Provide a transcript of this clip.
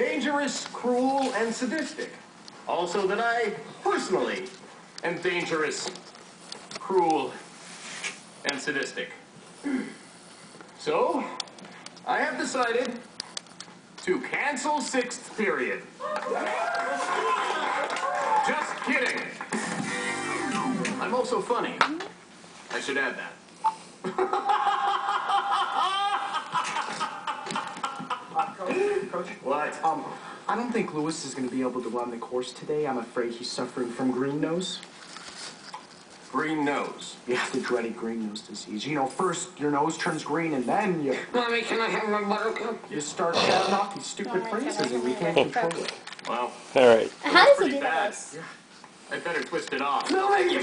dangerous, cruel, and sadistic. Also, that I personally am dangerous, cruel, and sadistic. So, I have decided to cancel sixth period. Just kidding. I'm also funny. I should add that. Coach, What? um, I don't think Louis is going to be able to run the course today. I'm afraid he's suffering from green nose. Green nose. Yeah, the dreaded green nose disease. You know, first your nose turns green, and then you Mommy, can I have my buttercup? you start shouting off these stupid Mommy, can I phrases, and we can't control it. Well, All right. How does he do the bad. voice? I better twist it off. No, you